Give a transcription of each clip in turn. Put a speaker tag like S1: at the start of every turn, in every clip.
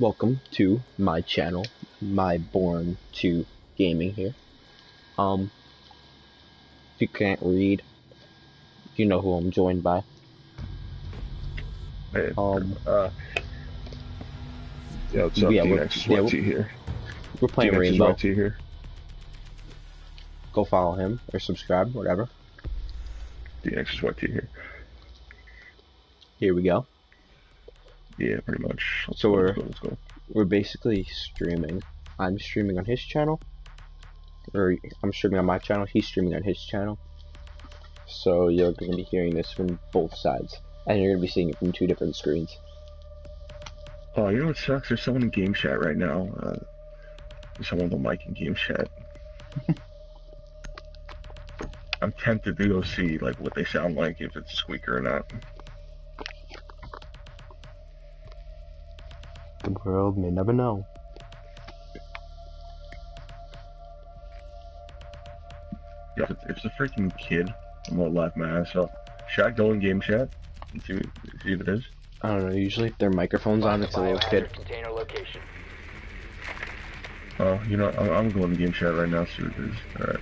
S1: welcome to my channel, my born to gaming here. Um, if you can't read, you know who I'm joined by.
S2: Hey,
S1: Um,
S2: uh, yeah, what's up?
S1: Yeah, we're- yeah, we're-
S2: here.
S1: We're playing
S2: DNX
S1: Rainbow.
S2: Here.
S1: Go follow him or subscribe, whatever.
S2: DNX YT here.
S1: Here we go.
S2: Yeah, pretty much. Let's
S1: So
S2: go,
S1: we're-
S2: let's go, let's go.
S1: We're basically streaming. I'm streaming on his channel, or I'm streaming on my channel. He's streaming on his channel. So you're going to be hearing this from both sides, and you're going to be seeing it from two different screens.
S2: Oh, you know what sucks? There's someone in game chat right now. Uh, there's someone with a mic in game chat. I'm tempted to go see like what they sound like, if it's a squeaker or not.
S1: The world may never know.
S2: Yeah, if it's, if a freaking kid, I'm gonna laugh my ass off. Should I go in game chat and see, see if it is?
S1: I don't know. Usually, if their microphone's on, it's a little kid.
S3: Container location.
S2: Oh, you know, I'm, I'm going to game chat right now. See what it is. All right.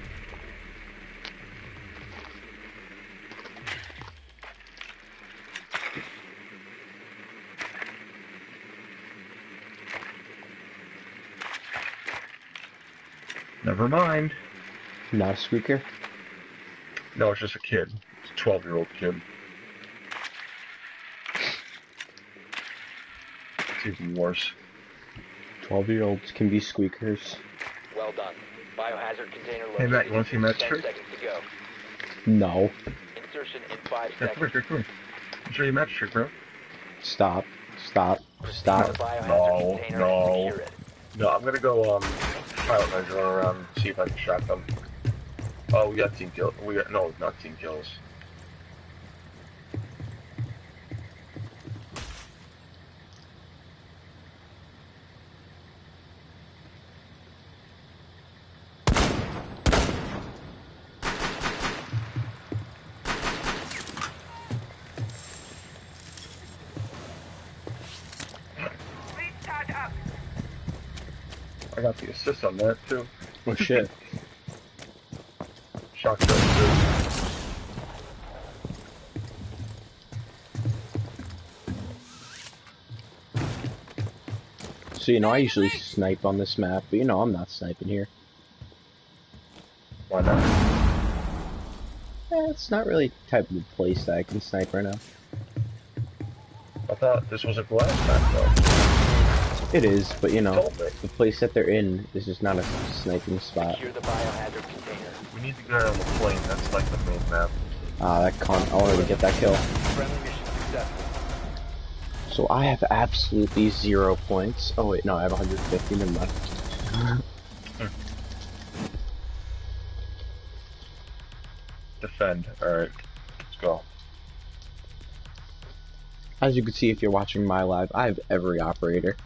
S2: Never mind.
S1: Not a squeaker.
S2: No, it's just a kid. It's a 12 year old kid. It's even worse.
S1: Twelve-year-olds can be squeakers.
S3: Well done. Biohazard container
S2: Hey,
S3: located.
S2: Matt, you wanna see Matt's
S3: 10
S2: trick?
S3: seconds to go.
S1: No.
S3: Insertion in 5
S2: Yeah, come
S3: seconds.
S2: here, come here. I'll show you a match trick, bro.
S1: Stop. Stop. Stop.
S3: The biohazard
S2: No,
S3: container
S2: no.
S3: and secure it.
S2: No, I'm gonna go um measure run around see if I can track them. Oh, we got team kills. We got no, not team kills. I got the assist on that too.
S1: Oh shit.
S2: Shotgun too.
S1: So you know, I usually snipe on this map, but you know, I'm not sniping here.
S2: Why not?
S1: Eh, it's not really the type of place that I can snipe right now.
S2: I thought this was a glass map though.
S1: It is, but you know, the place that they're in is just not a sniping spot.
S3: Secure the biohazard container.
S2: We need to get on the plane. That's like the main map.
S1: Ah, that con. I wanted to get that kill.
S3: Friendly mission successful.
S1: So I have absolutely zero points. Oh wait, no, I have 150. Never mind.
S2: Defend. Alright. Let's go.
S1: As you can see, if you're watching my live, I have every operator.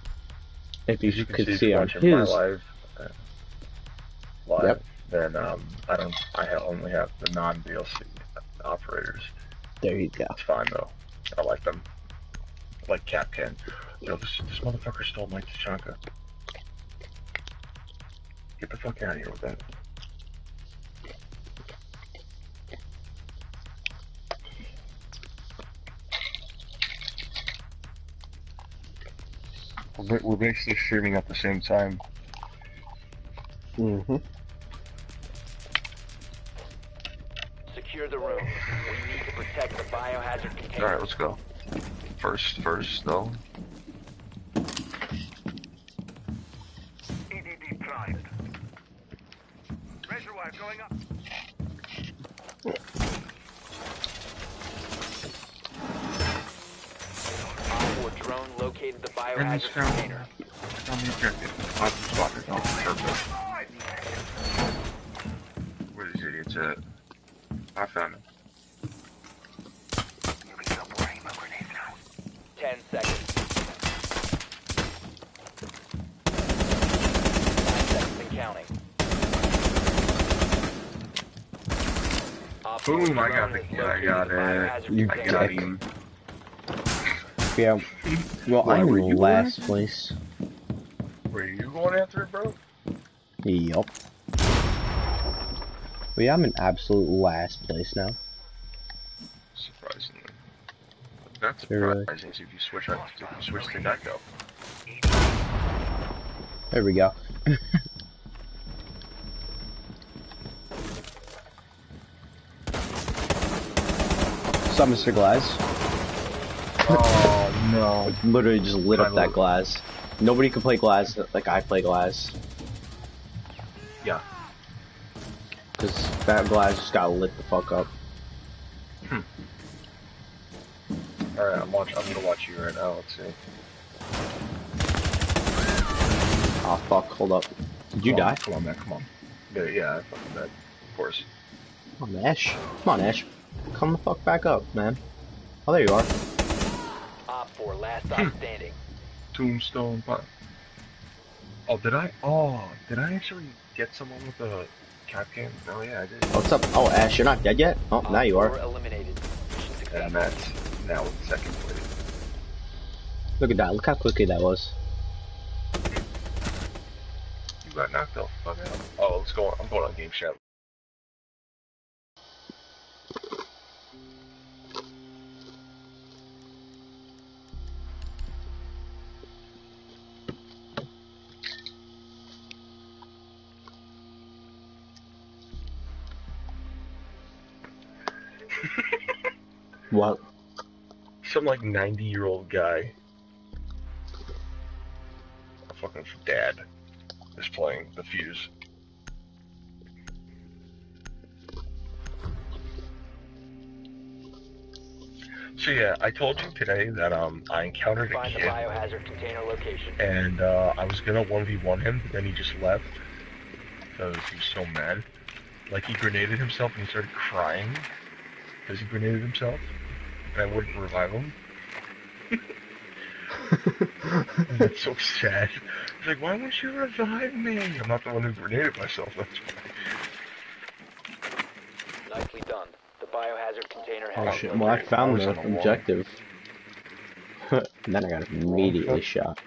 S1: If you,
S2: you can
S1: could
S2: see,
S1: on
S2: watching my live, uh, live,
S1: Yep.
S2: then um, I don't. I only have the non-DLC operators.
S1: there you go.
S2: It's fine though. I like them. I like Kapkan. Yo, this, this motherfucker stole my Tachanka. Get the fuck out of here with that. We're We're basically streaming at the same time.
S1: Mm-hmm.
S3: Secure the room. We need to protect the biohazard container.
S2: Alright, let's go. First, first, though.
S4: EDD primed. Razor wire going up.
S3: Op 4 drone located the biohazard container.
S2: On the objective. Spotter. Oh, perfect. Where these idiots at? I found him.
S4: You can stop worrying about grenades now.
S3: 10 seconds. 9 seconds and counting.
S2: Boom, I got the kill, I got it.
S1: You
S2: I got him.
S1: Yeah. Well,
S2: Why
S1: I'm in
S2: you
S1: last place.
S2: Were you going after it, bro?
S1: Yup. Well, yeah, I'm in absolute last place now.
S2: Surprisingly. Not
S1: Really?
S2: Uh, surprising if you switch on, if you switch to Neko.
S1: There we go. What's up, Mr. Glaz?
S2: Oh no.
S1: Literally just lit
S2: I
S1: up that glass. Nobody can play Glaz like I play Glaz.
S2: Yeah.
S1: Because that glass just got lit the fuck up. Hmm.
S2: Alright, I'm watch I'm gonna watch you right now, let's see.
S1: Oh fuck, hold up. Did you
S2: Come on,
S1: die?
S2: Come on, man, come on. Yeah, yeah, I fucking died. Of course.
S1: Come on, Ash. Come on, Ash. Come the fuck back up, man. Oh, there you are.
S3: Op 4, last hmm. stop standing.
S2: Tombstone Pine. Oh, did I? Oh, did I actually get someone with a Kapkan? Oh yeah, I did.
S1: What's up? Oh, Ash, you're not dead yet? Oh,
S3: Op
S1: now you
S3: 4
S1: are.
S3: eliminated.
S2: And Matt's now in second place.
S1: Look at that. Look how quickly that was.
S2: You got knocked the fuck out. Oh, let's go. On. I'm going on game chat.
S1: What?
S2: Some like 90 year old guy. A fucking dad is playing the fuse. So yeah, I told you today that um I encountered a
S3: Find the biohazard container location.
S2: and uh, I was gonna 1v1 him, but then he just left because he was so mad. Like he grenaded himself and he started crying because he grenaded himself, and I wouldn't revive him. That's so sad. He's like, why won't you revive me? I'm not the one who grenaded myself. That's why.
S3: Nicely done. The biohazard container oh, has
S1: Oh shit. Well, I found the
S2: on a wall.
S1: objective. and then I got immediately shot.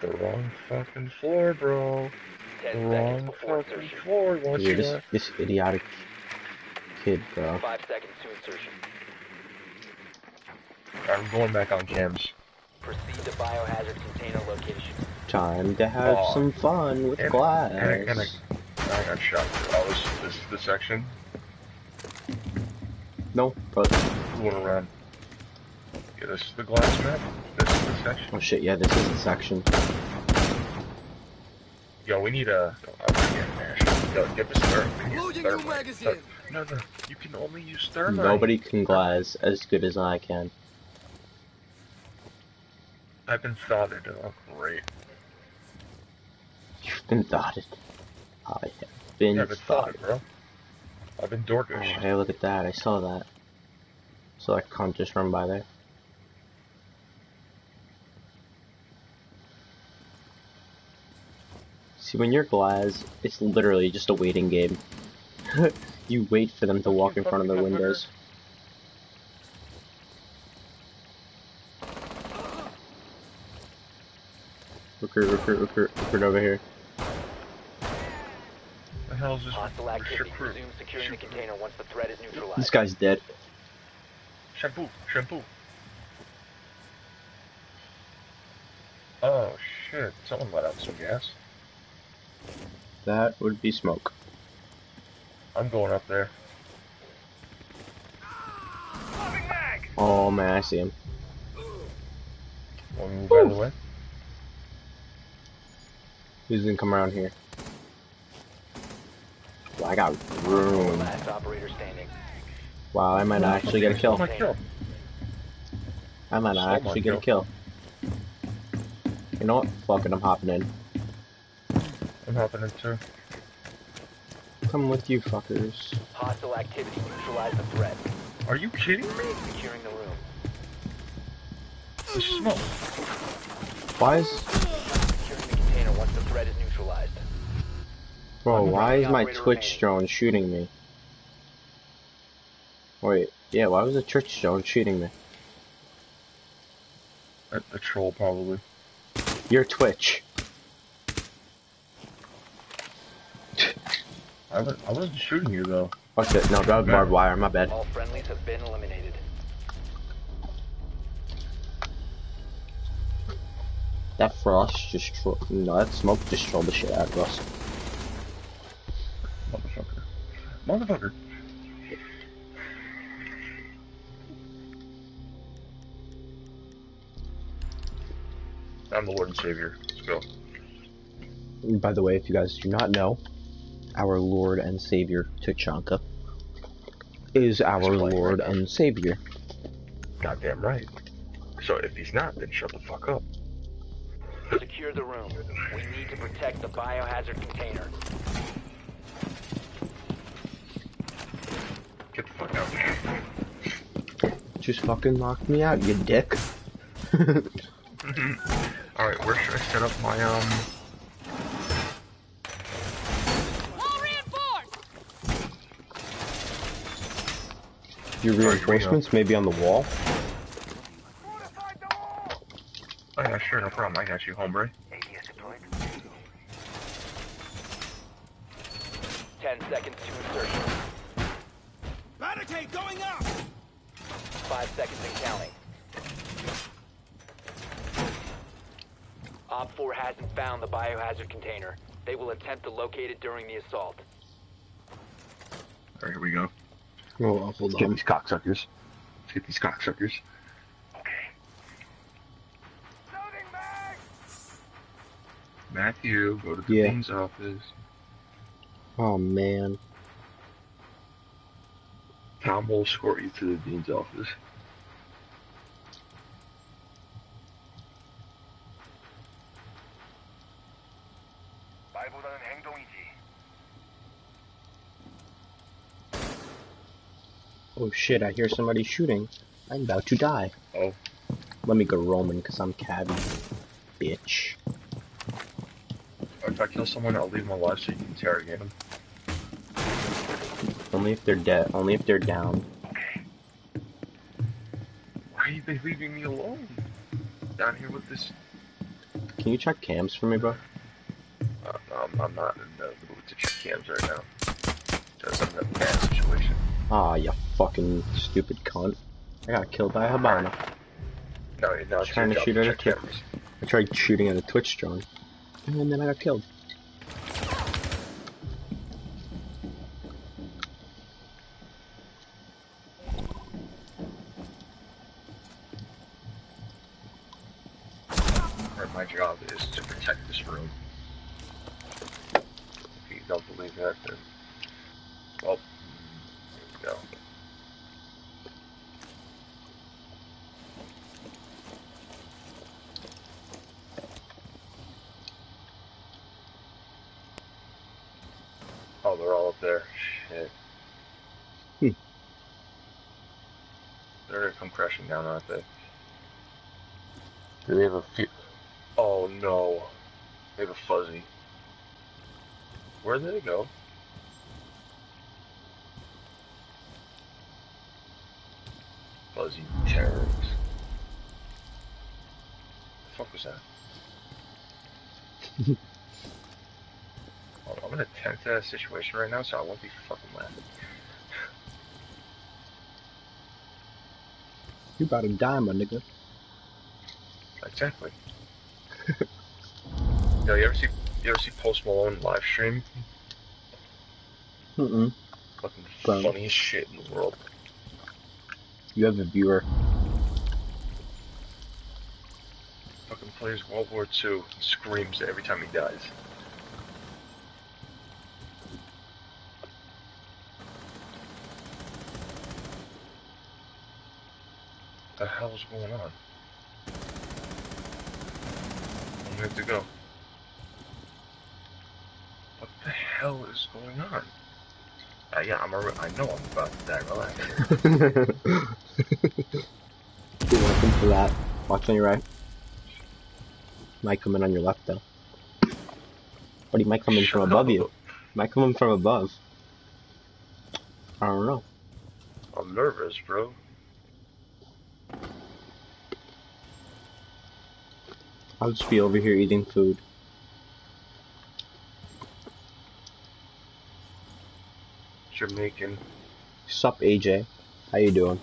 S2: The wrong fucking floor, bro. The wrong fucking floor. Once
S1: Dude,
S2: you
S1: this, this idiotic kid, bro.
S3: 5 seconds to insertion.
S2: I'm going back on cams.
S3: Proceed to biohazard container location.
S1: Time to have
S2: Oh.
S1: some fun with
S2: And-
S1: Glaz.
S2: And I, and I, I got shot. Oh, this, this is the section.
S1: No, but
S2: Going around. Yeah, this is the glass map. This is the section.
S1: oh shit, yeah, this is the section.
S2: Yo, we need a. Oh, yeah, Yo, give us therm.
S5: Loading
S2: thermite.
S5: new magazine.
S2: Ther- No, no, you can only use thermite.
S1: Nobody can Glaz as good as I can.
S2: I've been thoughted. Oh, great.
S1: You've been dotted. I have been
S2: Yeah, I've been thoughted, bro. I've been
S1: Oh, hey, look at that. I saw that. So I can't just run by there. See, when you're Glaz, it's literally just a waiting game. you wait for them to walk in front of their windows. Recruit, recruit, recruit, recruit over here.
S2: the hell is this?
S3: Hostile activity.
S2: Recruit.
S3: Resume securing the container once the threat is neutralized.
S1: This guy's dead.
S2: Shampoo, shampoo. Oh shit! Someone let out some gas.
S1: That would be smoke.
S2: I'm going up there.
S1: Oh man, I see him.
S2: Want me to move out of the way?
S1: Who's gonna come around here? Well, I got room.
S3: Last operator standing.
S1: Wow, I might not actually get a kill. I might not actually get a kill. You know what? Fuck it, I'm hopping in.
S2: I'm hopping in too.
S1: Come with you fuckers.
S3: Hostile activity. Neutralize the threat.
S2: Are you kidding me?
S3: Securing the room.
S2: The smoke.
S1: Why is
S3: once the threat is neutralized.
S1: Bro, why is my Twitch drone shooting me? Wait, yeah, why was the Twitch drone shooting me?
S2: A, a troll, probably.
S1: Your Twitch.
S2: I wasn't, I wasn't shooting you, though.
S1: Oh shit, no, that was barbed wire, my bad.
S3: All friendlies have been eliminated.
S1: That frost just tro- no, that smoke just trolled the shit out of us.
S2: Motherfucker. Motherfucker. I'm the Lord and Savior. Let's go.
S1: By the way, if you guys do not know, our Lord and Savior Tachanka is our
S2: Explain right
S1: Lord and Savior.
S2: Goddamn right. So if he's not, then shut the fuck up.
S3: Secure the room. We need to protect the biohazard container.
S2: Get the fuck out.
S1: Just fucking lock me out, you dick.
S2: Alright, where should I set up my, um...
S5: Wall reinforced!
S1: Your reinforcements may be on the wall.
S4: Fortified the wall!
S2: Oh yeah, sure, no problem. I got you, hombre.
S4: ADS deployed.
S3: Ten seconds to insertion.
S4: Barricade going up!
S3: Five seconds and counting. Op 4 hasn't found the biohazard container. They will attempt to locate it during the assault.
S2: Alright, here we go.
S1: Oh, hold
S2: Let's get
S1: on.
S2: these cocksuckers. Let's get these cocksuckers.
S4: Okay. Loading mag!
S2: you, go to the
S1: yeah.
S2: dean's office.
S1: Oh man.
S2: Tom will escort you to the dean's office.
S1: Oh shit, I hear somebody shooting. I'm about to die.
S2: Oh.
S1: Let me go Roman, because I'm cabby. Bitch.
S2: If I kill someone, I'll leave them alive so you can interrogate them.
S1: Only if they're dead. Only if they're down.
S4: Okay.
S2: Why are you they leaving me alone? Down here with this...
S1: Can you check cams for me, bro?
S2: Uh, no, I'm, not in the mood to check cams right now. I'm in a bad situation.
S1: Ah, you fucking stupid cunt. I got killed by a Hibana.
S2: No, no,
S1: Trying to shoot at a
S2: cameras.
S1: I tried shooting at a Twitch drone. And then I got killed.
S2: Or my job is to protect this room. If you don't believe that, then... Well, here we go. Oh, they're all up there. Shit.
S1: Hmm.
S2: They're crashing down, aren't they? Do they have a few? Oh no. They have a fuzzy. Where did they go? Fuzzy terrors. The fuck was that? I'm in a tense situation right now, so I won't be fucking laughing.
S1: You about to die, my nigga.
S2: Exactly. Yo, you ever see you ever see Post Malone live stream?
S1: Mm-mm.
S2: Fucking
S1: Bro.
S2: funniest shit in the world.
S1: You have a viewer.
S2: Fucking plays World War II and screams every time he dies. What the hell's going on? We have to go? What the hell is going on? Uh, yeah, I'm a, I know I'm about to die. Relax.
S1: You're welcome for that. Watch on your right. Might come in on your left, though. But he might come in from
S2: Shut
S1: above
S2: up.
S1: you. Might come in from above. I don't know.
S2: I'm nervous, bro.
S1: I'll just be over here eating food.
S2: Jamaican.
S1: Sup, AJ? How you doing?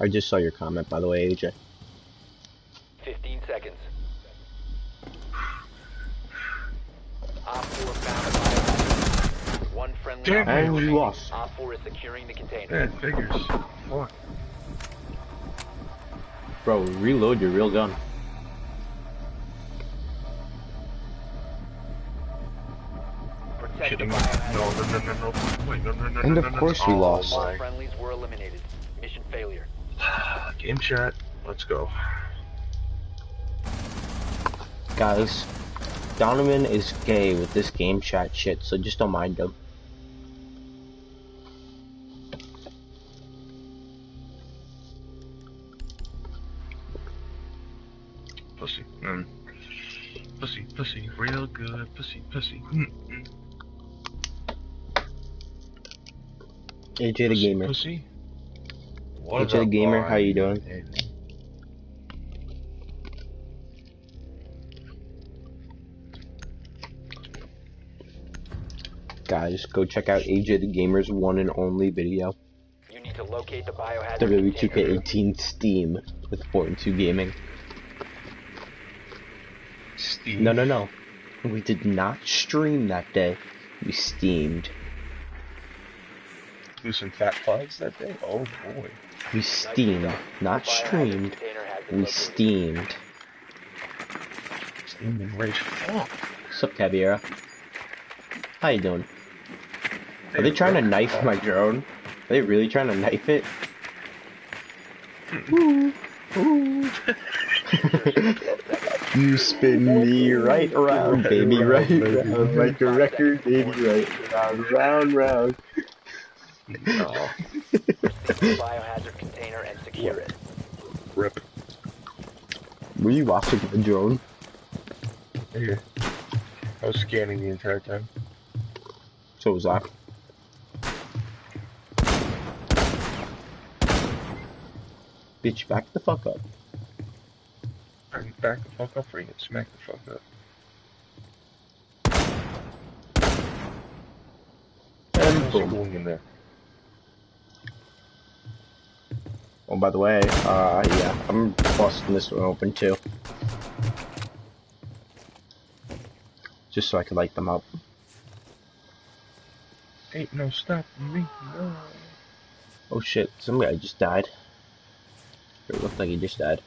S1: I just saw your comment, by the way, AJ.
S3: 15 seconds. Op 4 found a biohazard. One friendly
S2: Damn.
S1: And we lost.
S3: Op 4 is securing the container.
S2: Yeah, figures. Fuck.
S1: Bro, reload your real gun.
S2: Kidding. No, no, no, no, no. Wait, no, no, no,
S1: And of course we lost.
S3: All friendlies were eliminated. Mission failure.
S2: Game chat. Let's go.
S1: Guys, Donovan is gay with this game chat shit, so just don't mind him.
S2: Pussy, pussy.
S1: AJ the
S2: Pussy,
S1: Gamer.
S2: Pussy. What
S1: AJ the Gamer,
S2: boy?
S1: how you doing?
S2: Hey.
S1: Guys, go check out AJ the Gamer's one and only video.
S3: You need to locate the biohazard
S1: WWE
S3: container.
S1: 2K18 Steam with 4 and 2 Gaming.
S2: Steve.
S1: No, no, no. We did not stream that day. We steamed.
S2: Do some fat plugs that day? Oh boy.
S1: We steamed, not streamed.
S3: container has been
S1: We steamed.
S2: Steaming rage. Fuck.
S1: Sup, Caveira? How you doing? Are they trying to knife my drone? Are they really trying to knife it? Hmm. Ooh, ooh. you spin me right around, baby, right round, like a record, baby, right round, round, round.
S2: Oh,
S3: Proceed to the biohazard container and secure it.
S2: rip.
S1: Were you watching the drone?
S2: Yeah. I was scanning the entire time.
S1: So was I. Bitch, back the fuck up.
S2: I'm back the fuck up for you. Smack the fuck up.
S1: And boom.
S2: going in there?
S1: Oh, by the way, uh, yeah, I'm busting this one open too. Just so I can light them up.
S2: Ain't no stopping me. No.
S1: Oh shit, some guy just died. It looked like he just died.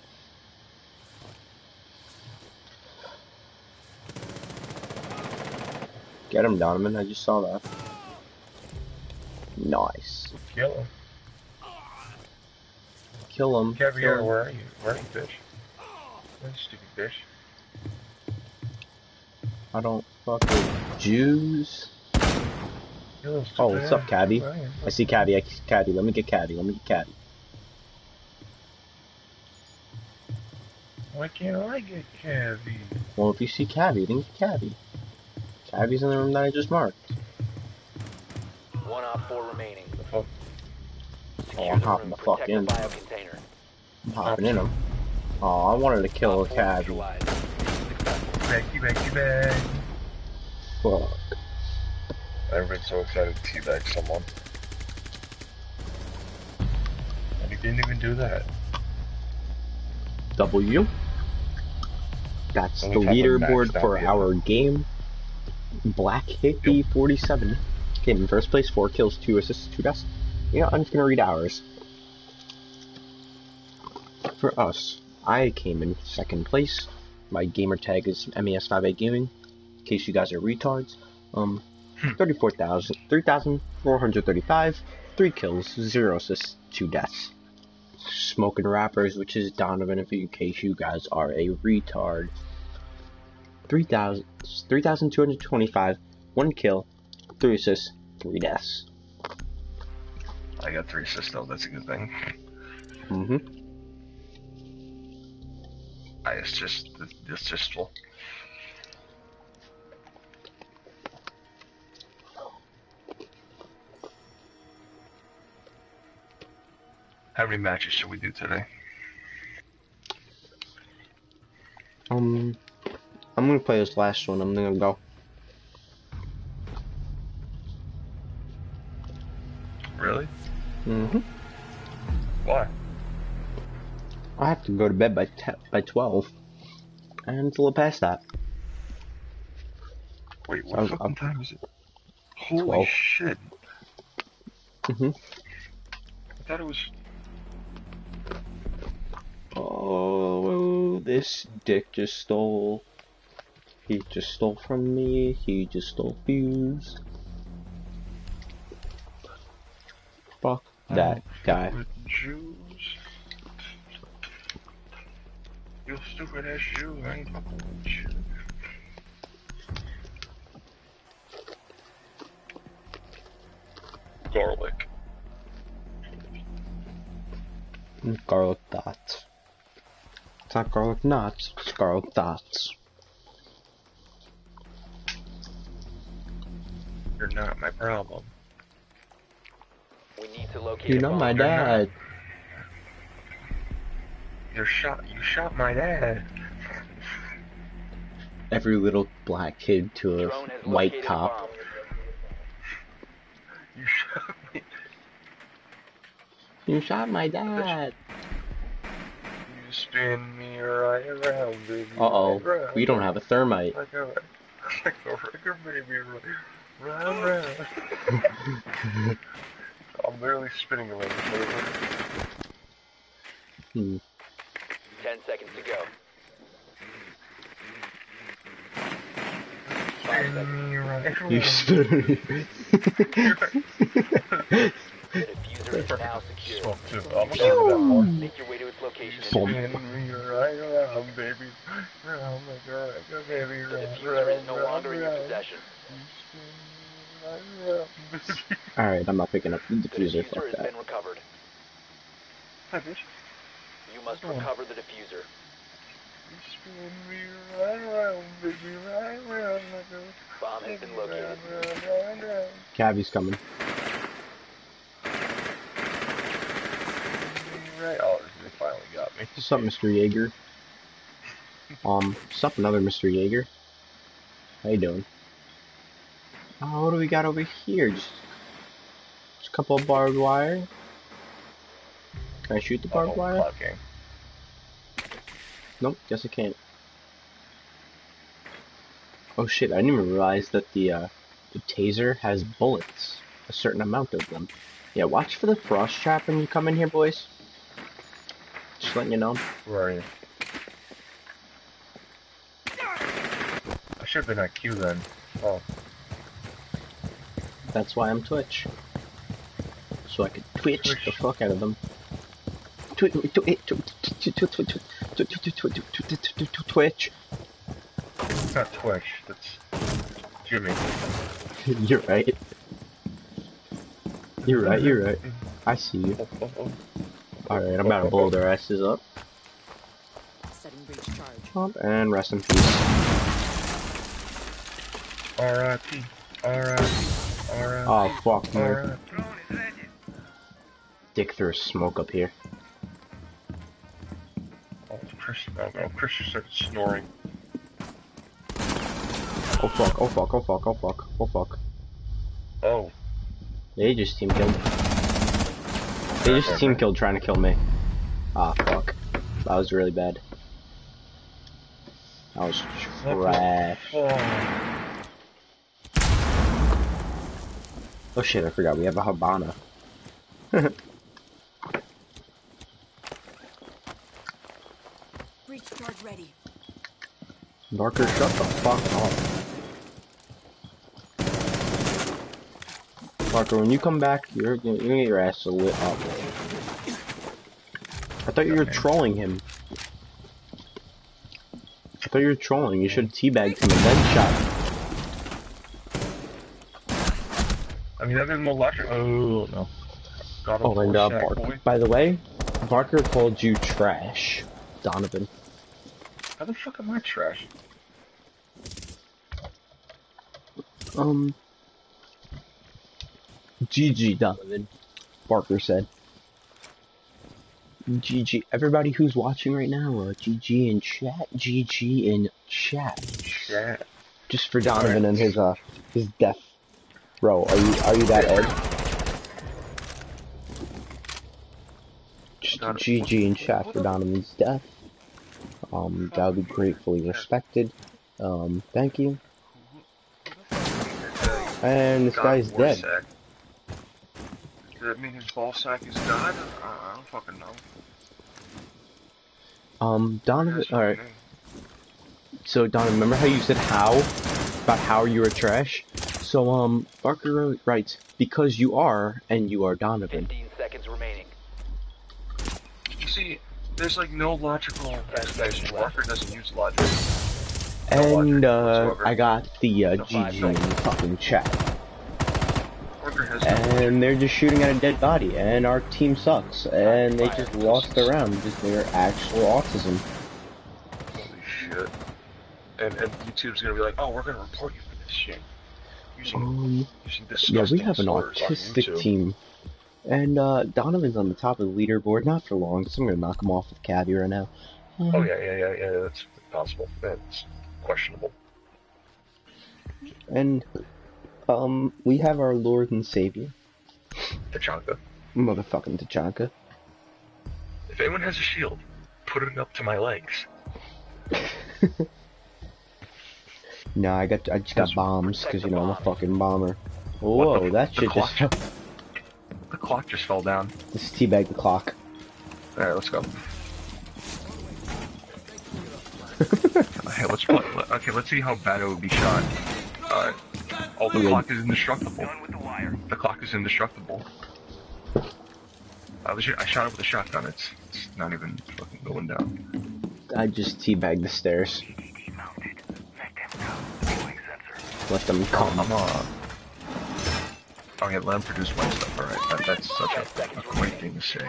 S1: Get him, Donovan, I just saw that. Nice.
S2: Kill him.
S1: Kill him.
S2: Caviar,
S1: kill him.
S2: where are you? Where are you, fish? Where's stupid fish?
S1: I don't fuck with Jews. Oh, what's up,
S2: ass.
S1: Cabby?
S2: Where are you?
S1: I see Caddy, I see Caddy. Let me get Caddy, let me get Caddy.
S2: Why can't I get Cabby?
S1: Well, if you see Caddy, then get Caddy. Caddy's in the room that I just marked.
S3: One op four remaining.
S2: The fuck?
S3: Secure
S1: I'm
S3: the
S1: hopping
S3: room.
S1: the fuck in.
S3: the.
S1: I'm hopping in him. Oh, I wanted to kill a
S3: Op four
S1: Caddy.
S2: Becky, Becky, bag.
S1: Fuck.
S2: I've been so excited to teabag someone. And he didn't even do that.
S1: W. That's the
S2: Only time
S1: leaderboard
S2: maxed out
S1: for
S2: the
S1: our game. Black Hippie 47 came in first place, 4 kills, 2 assists, 2 deaths. You know, I'm just gonna read ours. For us, I came in second place. My gamer tag is MES58 Gaming. In case you guys are retards. Um, 34,000, 3,435, 3 kills, 0 assists, 2 deaths. Smoking Rappers, which is Donovan, if in case you guys are a retard. 3,000 3,225, 1 kill, 3 assists, 3 deaths.
S2: I got three assists though, that's a good thing.
S1: Mm-hmm.
S2: I it's just it's just full. How many matches should we do today?
S1: Um, I'm gonna play this last one. I'm gonna go. Really? Mhm.
S2: Why?
S1: I have to go to bed by by twelve, and it's a little past that.
S2: Wait, what
S1: so
S2: fucking
S1: oh.
S2: time is it? Holy
S1: 12.
S2: shit!
S1: Mhm.
S2: I thought it was.
S1: Oh, this dick just stole he just stole from me. He just stole fuse. Fuck that guy.
S2: Jews. You stupid ass Jew, I ain't fucking with you. Garlic.
S1: Garlic dots. It's not garlic knots. It's garlic dots.
S2: You're not my problem.
S3: We need to locate
S1: You
S3: a
S1: know my
S2: You're not.
S1: dad.
S2: You're shot. You shot my dad.
S1: Every little black kid to a white cop.
S2: You shot me.
S1: You shot my dad.
S2: You spin me right around, baby.
S1: Uh oh.
S2: right round.
S1: We don't have a thermite.
S2: Like a, like a record, baby. Round, round. I'm literally spinning around the table.
S1: Hmm.
S3: Ten seconds to go.
S2: Spin me right around.
S1: You spit.
S3: The diffuser is now secure.
S2: Smoke too. I'm gonna go to that one.
S3: Make your way to its location.
S1: Boom.
S2: Spin me right around, baby. Round like a record, baby.
S3: The
S2: Round,
S3: diffuser is
S2: round,
S3: no
S2: round,
S3: longer in your
S2: round.
S3: possession.
S2: You spin me right around, baby.
S1: Alright, I'm not picking up the
S3: The
S1: diffuser.
S3: diffuser has been recovered.
S2: Hi, bitch.
S3: You must
S2: Oh.
S3: recover the diffuser.
S2: You spin me right around, baby. Right around like a
S3: Bomb has been located.
S2: round.
S1: Cavi's coming.
S2: Right. Oh, they finally got me.
S1: What's up, Mr. Jaeger? Um, what's up, another Mr. Jaeger? How you doing? Oh, what do we got over here? Just, just a couple of barbed wire. Can I shoot the barbed wire?
S2: game.
S1: Nope, guess I can't. Oh shit, I didn't even realize that the, uh, the taser has bullets. A certain amount of them. Yeah, watch for the frost trap when you come in here, boys. Just letting you know.
S2: Where are you? I should have been at Q then. Oh,
S1: That's why I'm Twitch. So I could twitch the fuck out of them. Twitch, twitch, twitch, twitch, twitch, twitch, twitch, twitch.
S2: it's not Twitch. That's Jimmy.
S1: You're right. You're right. You're right. I see you.
S2: Oh, oh, oh.
S1: All right, I'm about to blow their asses up.
S5: Setting breach charge.
S1: Up and rest in peace.
S2: R.I.P. R.I.P.
S1: Oh fuck, man. Dick threw smoke up here.
S2: Oh, Chris. Oh no, Chris just started snoring.
S1: Oh fuck. Oh fuck. Oh fuck. Oh fuck. Oh fuck.
S2: Oh,
S1: They just team killed. They just team killed trying to kill me. Ah fuck. That was really bad. That was trash.
S2: Oh.
S1: Shit, I forgot we have a Hibana.
S5: Breach charge ready.
S1: Barker, shut the fuck up. Barker, when you come back, you're gonna, you're gonna get your ass lit up. I thought you were
S2: Okay.
S1: trolling him. I thought you were trolling. You should have teabagged him and then shot. him.
S2: I mean, that didn't electric. Oh no. Got him
S1: Oh, and
S2: for
S1: uh, Barker.
S2: boy.
S1: By the way, Barker called you trash, Donovan.
S2: How the fuck am I trash?
S1: Um. GG, Donovan. Barker said. GG. Everybody who's watching right now, uh, GG in chat. GG in chat.
S2: Chat.
S1: Just for Donovan and his uh his death. Bro, are you are you that Ed?
S2: not-
S1: GG in chat for Donovan's death. Um, that would be gratefully respected. Um, thank you. And this
S2: God,
S1: guy's dead.
S2: sack. Does that mean his ball sack is God? I, I don't fucking know.
S1: Um, Donovan, alright. So Donovan, remember how you said how? About how you are trash? So, um, Barker writes, because you are, and you are Donovan.
S3: 15 seconds remaining.
S2: You see, there's like no logical explanation. Walker doesn't use logic.
S1: And,
S2: logic
S1: uh,
S2: whatsoever.
S1: I got the, uh,
S3: No,
S1: GG in the fucking chat.
S2: Walker has no
S1: And they're just shooting at a dead body, and our team sucks, and they just lost their round because they're actual autism.
S2: And, and YouTube's gonna be like, oh, we're gonna report you for this shit. Using,
S1: Um,
S2: using
S1: yeah, we have an autistic team. And, uh, Donovan's on the top of the leaderboard, not for long, so I'm gonna knock him off with Cavi right now.
S2: Oh yeah, yeah, yeah, yeah, that's possible. That's questionable.
S1: And, um, we have our Lord and Savior,
S2: Tachanka.
S1: motherfucking Tachanka.
S2: If anyone has a shield, put it up to my legs.
S1: No, I got, I just got bombs, because, you know, I'm a fucking bomber. Whoa,
S2: the-
S1: that
S2: the
S1: shit just,
S2: clock? The clock just fell down.
S1: this teabag the clock.
S2: Alright, let's go. hey, let's play. Okay, let's see how bad it would be shot. Uh, oh, the
S1: Okay.
S2: clock is indestructible.
S4: The.
S2: The clock is indestructible. I, was, I shot it with a shotgun. It's, it's not even fucking going down.
S1: I just teabagged the stairs.
S4: EDD mounted. Let them go. Viewing sensor.
S1: Let them come.
S2: I'm uh. Oh yeah, let him produce white stuff. Alright, that, that's such a, a great thing to say.
S3: Be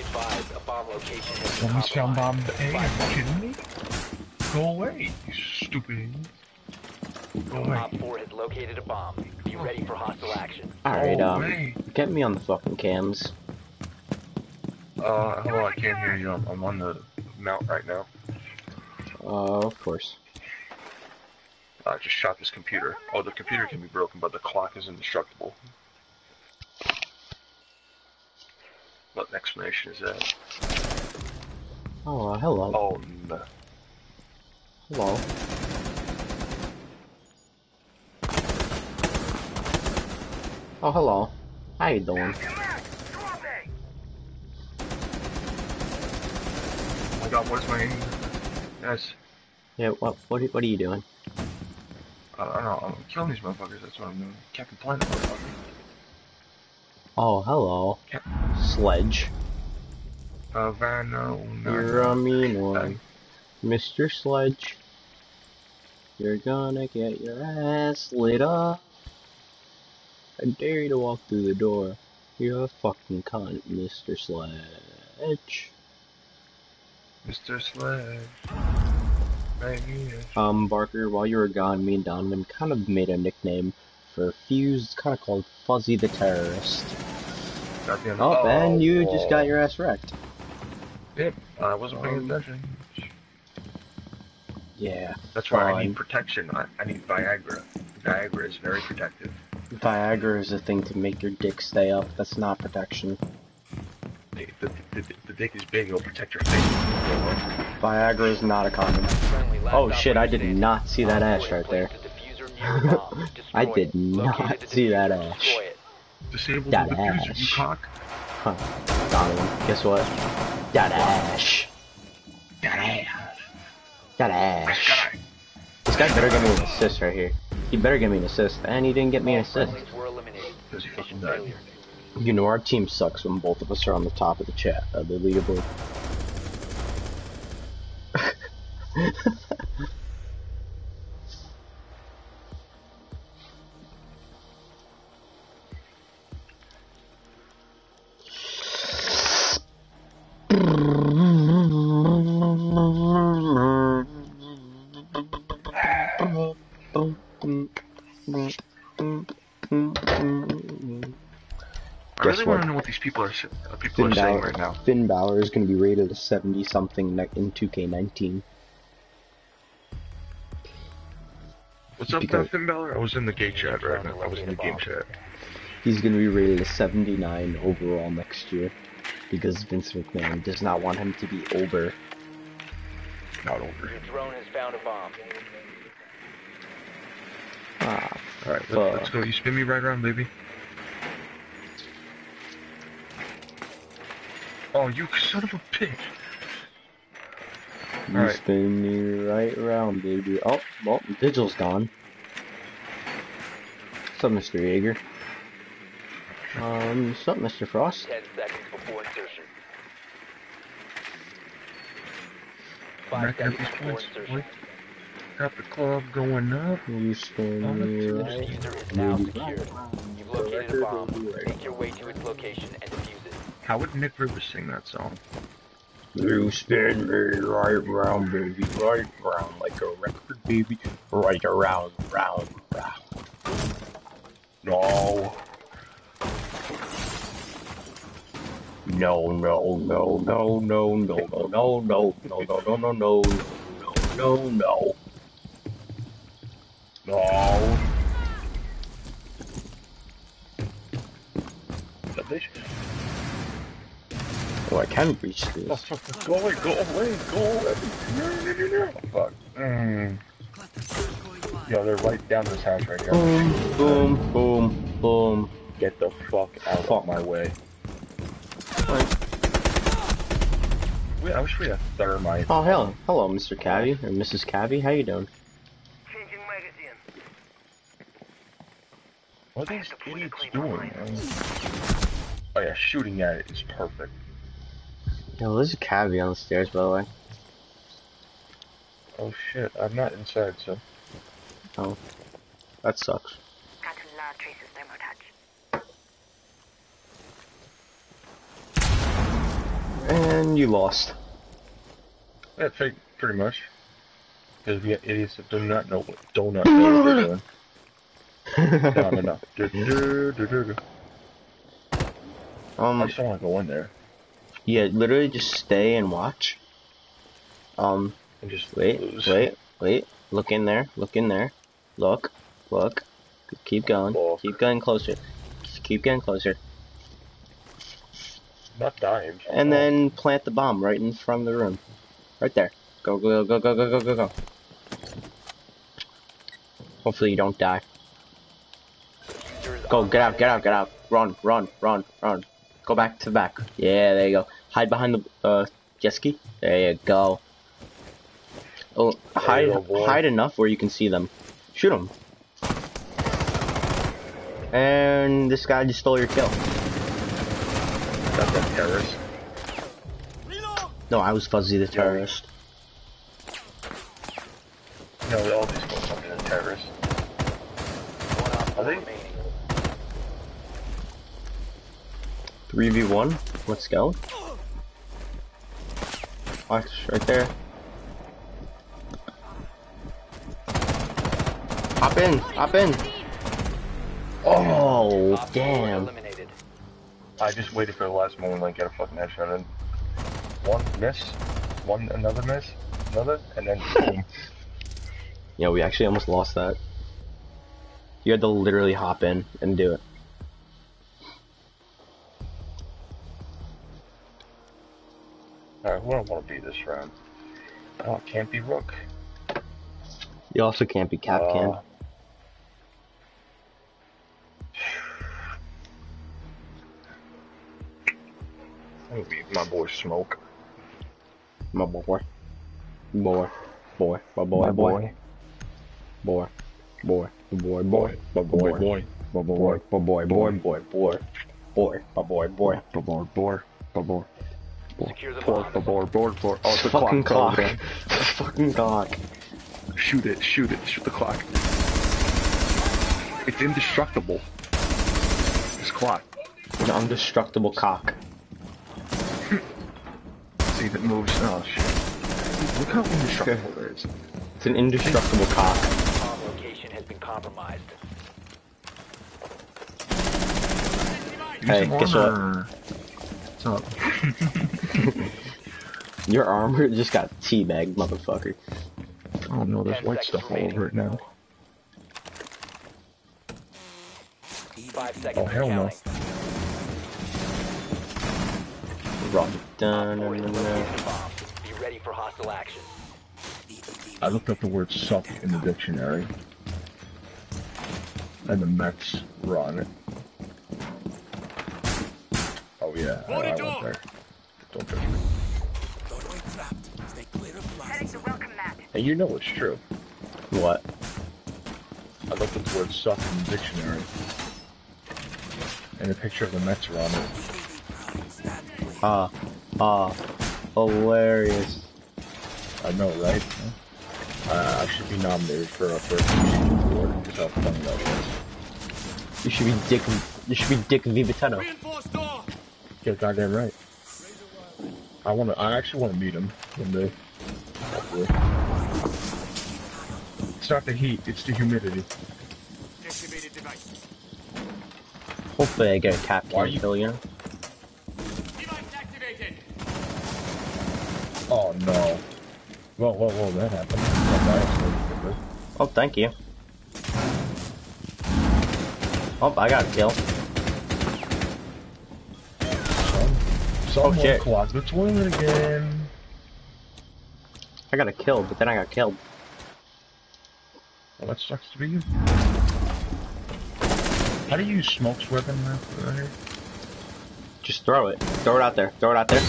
S3: advised, a bomb location has been
S2: Someone's found bomb. Hey, are you kidding me? Go away, you stupid. Go away.
S3: Op 4 has located a bomb. Be ready for hostile action.
S1: Alright, um,
S2: away.
S1: get me on the fucking cams.
S2: Uh, hello, I can't hear you. I'm, I'm on the mount right now.
S1: Uh, of course.
S2: I just shot this computer. Oh, the computer can be broken, but the clock is indestructible. What explanation is that?
S1: Oh, uh, hello.
S2: Oh, no.
S1: Hello. Oh, hello. How you doing?
S2: Oh my god, where's my aim? Yes.
S1: Yeah, what, what, what are you doing?
S2: I don't know. I'm killing these motherfuckers. That's what I'm doing. Captain Planet, motherfucker.
S1: Oh, hello.
S2: Yeah.
S1: Sledge.
S2: Havana, no,
S1: You're a mean one. Mr. Sledge. You're gonna get your ass lit up. I dare you to walk through the door. You're a fucking cunt, Mr. Sledge.
S2: Mr. Sledge.
S1: Um, Barker, while you were gone, me and Donovan kind of made a nickname for Fuse. Kind of called Fuzzy the Terrorist.
S2: Goddamn.
S1: Oh, and you
S2: whoa.
S1: just got your ass wrecked.
S2: Yep, I wasn't paying
S1: Um,
S2: attention.
S1: Yeah.
S2: That's why I need protection. I, I need Viagra. Viagra is very protective.
S1: Viagra is a thing to make your dick stay up. That's not protection.
S2: The, the, the, the dick is big, it'll protect your face.
S1: Viagra is not a condom. Oh shit, I did not see that
S3: Op
S1: ass right there.
S3: placed a diffuser near the bomb.
S1: I did not see that
S3: diffuser.
S1: ass.
S3: Destroy it.
S2: Disable
S1: That
S2: the diffuser,
S1: ass.
S2: you cock.
S1: Huh. Donovan, guess what? That ash.
S2: That ass.
S1: That
S2: Nice
S1: ash. This guy better give me an assist right here. He better give me an assist, and he didn't get me an
S3: All
S1: assist. You know our team sucks when both of us are on the top of the chat, of the leaderboard. what?
S2: to know what these people are, sa- uh, people
S1: Finn
S2: are saying right now.
S1: Finn Balor is going to be rated a 70 something in 2K19.
S2: What's up,
S1: Because-
S2: Finn Balor? I was in the gay chat right now. I was in the game chat.
S1: He's going to be rated a 79 overall next year. because Vince McMahon does not want him to be over.
S2: Not over.
S3: Your drone has found a bomb.
S1: Ah,
S2: Alright, let,
S1: Fuck.
S2: let's go. You spin me right around, baby. Oh, you son of a bitch.
S1: you
S2: Alright.
S1: spin me right around, baby. Oh, well, Vigil's gone. What's up, Mr. Jäger? Um, what's up, Mr. Frost?
S3: Ten seconds before insertion. Five
S2: not
S3: seconds before
S2: points,
S3: insertion.
S2: boy. Got the club going up.
S1: You spin
S2: Oh,
S1: me
S2: that's-
S1: right
S3: Diffuser is now
S1: baby.
S3: secured. You've located a bomb. Make your way to its location and defuse it.
S2: How would Nick Rivers sing that song?
S1: You spin me right round, baby, right round, like a record, baby, right around, round, round.
S2: No.
S1: No, no, no, no, no, no, no, no, no, no, no, no, no, no, no, no.
S2: No. That bitch.
S1: Oh, I can reach this.
S2: Go away, go away, go away. No, no, no, no. Fuck. Mm. Yo, they're right down this house right here.
S1: Boom, boom, boom, boom.
S2: Get the fuck out of my way. Wait, I wish we had thermite.
S1: Oh, hell, hello, Mr. Cabby, or Mrs. Cabby, how you doing?
S4: Changing magazine.
S2: What are these idiots doing, man? Oh yeah, shooting at it is perfect.
S1: Yo, there's a Cabby on the stairs, by the way.
S2: Oh shit, I'm not inside, so.
S1: Oh, that sucks.
S6: Got a lot of traces thermotouch.
S1: And you lost.
S2: Yeah, fake, pretty much. Because we got idiots that do not know what, do not know what they're doing. No, no, no. Du- du- du- du- du. I
S1: um,
S2: just don't want to go in there
S1: yeah, literally just stay and watch. Um,
S2: and just
S1: Wait,
S2: lose.
S1: wait, wait. Look in there. Look in there. Look, look. Keep going.
S2: Look.
S1: Keep going closer. Keep getting closer.
S2: Not dying.
S1: And then plant the bomb right in front of the room. Right there. Go, go, go, go, go, go, go, go. Hopefully you don't die. Go, get out, get out, get out. Run, run, run, run. Go back to the back. Yeah, there you go. Hide behind the uh, jet ski. There you go. Oh, hide, hide enough where you can see them. Shoot them. And this guy just stole your kill.
S2: Got that terrorist.
S1: No, I was Fuzzy the terrorist.
S2: No, all these folks are the terrorists. Are they?
S1: 3v1. Let's go. Watch, right there. Hop in, hop in. Oh, damn.
S2: I just waited for the last moment like, get a fucking headshot in. One miss, one another miss, another, and then boom.
S1: Yeah, we actually almost lost that. You had to literally hop in and do it.
S2: Alright, who do I want to be this round? Oh, it can't be Rook.
S1: You also can't be Cap Can.
S2: Uh, I'm gonna be my boy Smoke.
S1: My boy. Boy. Boy. My boy. Boy. Boy. Boy. Boy. Boy. My boy.
S2: boy,
S1: My boy. My boy. Boy. Boy. Boy. Boy. My boy. Boy.
S2: boy, boy, boy,
S3: Secure the
S2: boy,
S3: bomb.
S2: boy, boy, boy. Oh, the
S1: Fucking
S2: clock.
S1: clock.
S2: goes, man.
S1: The fucking clock.
S2: Shoot it, shoot it, shoot the clock. It's indestructible. This clock.
S1: An indestructible cock.
S2: See if it moves. Oh shit. Look how indestructible it is.
S1: It's an indestructible cock.
S3: Bomb location has been compromised.
S2: Use
S1: Hey,
S2: some
S1: guess what?
S2: Armor. What's up?
S1: Your armor just got teabagged, motherfucker.
S2: Oh no, there's
S3: Ten
S2: white
S3: seconds
S2: stuff all over it now.
S3: Five oh, seconds
S2: Oh, hell no.
S1: Run. Dun,
S3: Four
S1: dun, dun, dun.
S3: Be ready for hostile action.
S2: I looked up the word suck in the dictionary. And the Mets run. Oh yeah, I, I went there. Don't judge me.
S6: Heading to welcome mat.
S2: And you know it's true.
S1: What?
S2: I looked up the word suck in the dictionary. And a picture of the Mets are on it.
S1: Ah, ah, hilarious.
S2: I know, right? Uh, I should be nominated for a first Music award because how funny that was.
S1: You should be Dick. You should be Dick Vivatano.
S2: Yeah, goddamn right. I want to. I actually want to meet him one day. Hopefully. It's not the heat; it's the humidity.
S1: Hopefully, I get a cap
S2: Why
S1: can
S2: you-
S1: kill you. know?
S2: Oh no! Whoa, whoa, whoa! That happened. Not by accident.
S1: Oh, thank you. Oh, I got a kill.
S2: Someone
S1: Oh, shit.
S2: clogged the toilet again.
S1: I got a kill, but then I got killed.
S2: Well, that sucks to be you. How do you use smoke's weapon now? Right here?
S1: Just throw it. Throw it out there. Throw it out there.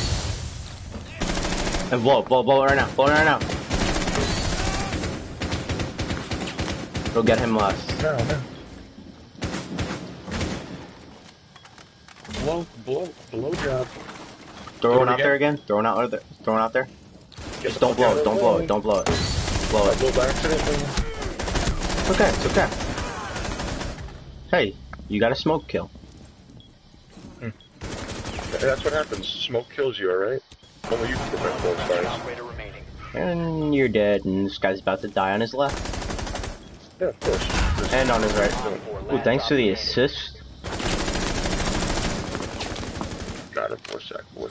S1: And blow it. Blow, blow it right now. Blow it right now. Go get him last.
S2: No, no. Blow, blow, blow job.
S1: Throw one
S2: it
S1: out there again. Throw one out there. Throw one out there.
S2: Get
S1: Just
S2: the
S1: don't blow it. Don't blow it. Don't blow it. Blow it.
S2: blew by accident.
S1: It's okay. It's okay. Hey, you got a smoke kill. Hmm.
S2: That's what happens. Smoke kills you, alright? Only you can prevent those
S3: One
S2: guys.
S1: And you're dead, and this guy's about to die on his left.
S2: Yeah, of course.
S1: And on his right. Ooh, thanks for the
S3: operator.
S1: assist.
S2: Got it for boy.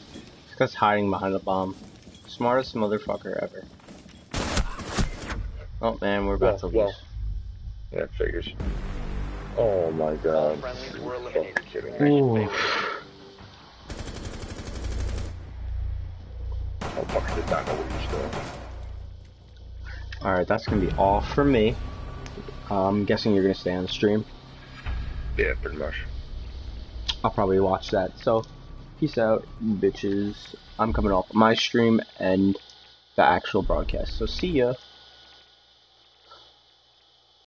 S1: This guy's hiding behind the bomb. Smartest motherfucker ever. Oh man, we're about
S2: Well,
S1: to
S2: well.
S1: lose.
S2: Yeah, figures. Oh my god.
S3: friendlies were
S2: You're
S3: eliminated.
S2: fucking kidding me.
S1: Ooh.
S2: Oh, fuck, did not know what he was doing.
S1: Alright, that's gonna be all for me. Uh, I'm guessing you're gonna stay on the stream.
S2: Yeah, pretty much.
S1: I'll probably watch that. So, peace out, bitches. I'm coming off my stream and the actual broadcast. So, see ya.